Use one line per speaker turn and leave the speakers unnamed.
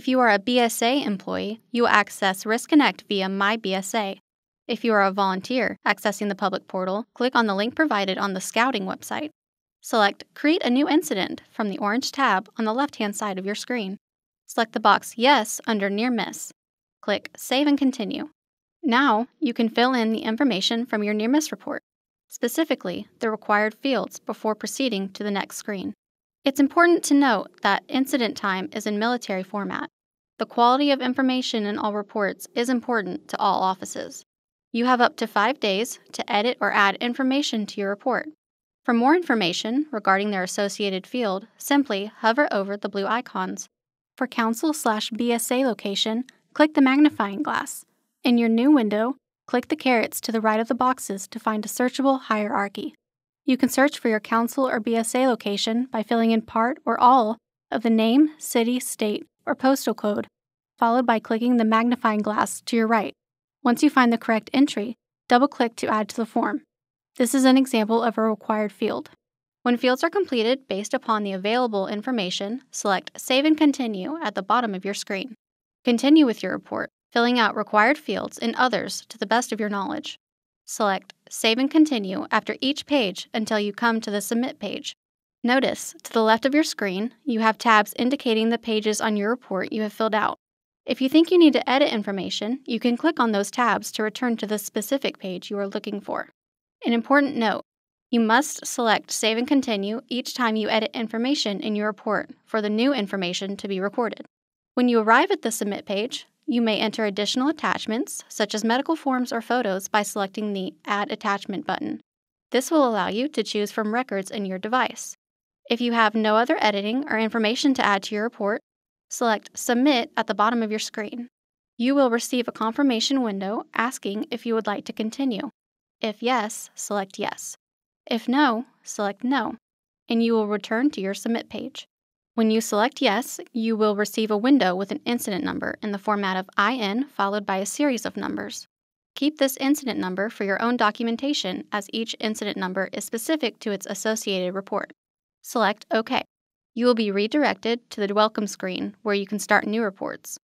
If you are a BSA employee, you will access Riskonnect via My BSA. If you are a volunteer accessing the public portal, click on the link provided on the Scouting website. Select Create a new incident from the orange tab on the left hand side of your screen. Select the box Yes under Near Miss. Click Save and Continue. Now you can fill in the information from your near miss report, specifically the required fields before proceeding to the next screen. It's important to note that incident time is in military format. The quality of information in all reports is important to all offices. You have up to five days to edit or add information to your report. For more information regarding their associated field, simply hover over the blue icons. For Council slash BSA location, click the magnifying glass. In your new window, click the carets to the right of the boxes to find a searchable hierarchy. You can search for your council or BSA location by filling in part or all of the name, city, state, or postal code, followed by clicking the magnifying glass to your right. Once you find the correct entry, double click to add to the form. This is an example of a required field. When fields are completed based upon the available information, select Save and Continue at the bottom of your screen. Continue with your report filling out required fields and others to the best of your knowledge. Select Save and Continue after each page until you come to the Submit page. Notice, to the left of your screen, you have tabs indicating the pages on your report you have filled out. If you think you need to edit information, you can click on those tabs to return to the specific page you are looking for. An important note you must select Save and Continue each time you edit information in your report for the new information to be recorded. When you arrive at the Submit page, you may enter additional attachments, such as medical forms or photos, by selecting the Add Attachment button. This will allow you to choose from records in your device. If you have no other editing or information to add to your report, select Submit at the bottom of your screen. You will receive a confirmation window asking if you would like to continue. If yes, select Yes. If no, select No, and you will return to your Submit page. When you select Yes, you will receive a window with an incident number in the format of IN followed by a series of numbers. Keep this incident number for your own documentation as each incident number is specific to its associated report. Select OK. You will be redirected to the Welcome screen where you can start new reports.